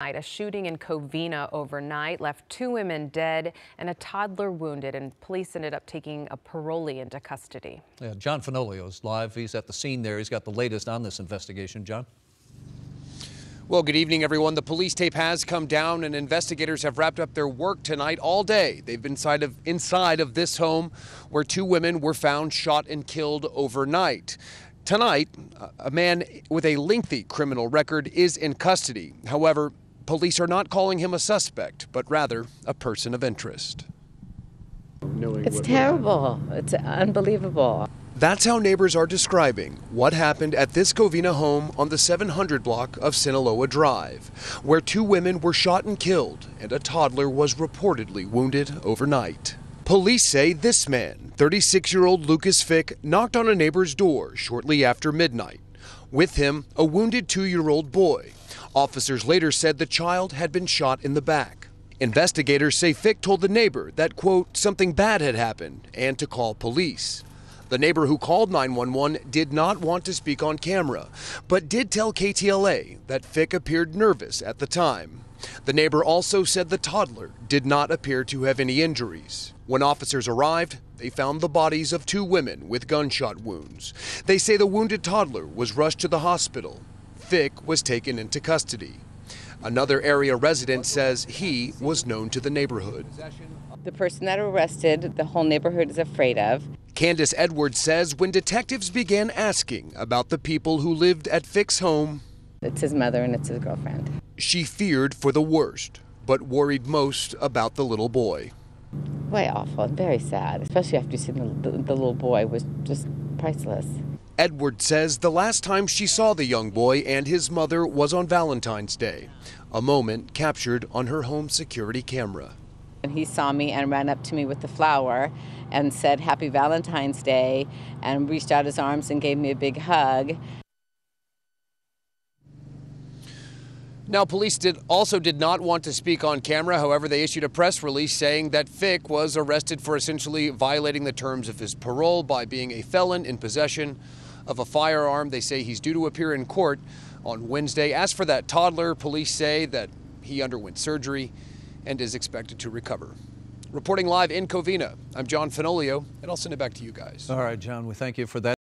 A shooting in Covina overnight left two women dead and a toddler wounded, and police ended up taking a parolee into custody. Yeah, John Fenoglio is live. He's at the scene there. He's got the latest on this investigation. John? Well, good evening, everyone. The police tape has come down, and investigators have wrapped up their work tonight all day. They've been inside of, inside of this home where two women were found shot and killed overnight. Tonight, a man with a lengthy criminal record is in custody. However, police are not calling him a suspect, but rather a person of interest. It's terrible. It's unbelievable. That's how neighbors are describing what happened at this Covina home on the 700 block of Sinaloa Drive, where two women were shot and killed and a toddler was reportedly wounded overnight. Police say this man, 36 year old Lucas Fick, knocked on a neighbor's door shortly after midnight. With him, a wounded two year old boy. Officers later said the child had been shot in the back. Investigators say Fick told the neighbor that, quote, something bad had happened and to call police. The neighbor who called 911 did not want to speak on camera, but did tell KTLA that Fick appeared nervous at the time. The neighbor also said the toddler did not appear to have any injuries. When officers arrived, they found the bodies of two women with gunshot wounds. They say the wounded toddler was rushed to the hospital. Fick was taken into custody. Another area resident says he was known to the neighborhood. The person that arrested, the whole neighborhood is afraid of. Candice Edwards says when detectives began asking about the people who lived at Fick's home, it's his mother and it's his girlfriend. She feared for the worst, but worried most about the little boy. Way awful and very sad, especially after you see the, the, the little boy was just priceless. Edward says the last time she saw the young boy and his mother was on Valentine's Day, a moment captured on her home security camera. And he saw me and ran up to me with the flower and said Happy Valentine's Day and reached out his arms and gave me a big hug. Now, police did also did not want to speak on camera. However, they issued a press release saying that Fick was arrested for essentially violating the terms of his parole by being a felon in possession of a firearm. They say he's due to appear in court on Wednesday. As for that toddler, police say that he underwent surgery and is expected to recover. Reporting live in Covina, I'm John Fenoglio, and I'll send it back to you guys. All right, John, we thank you for that.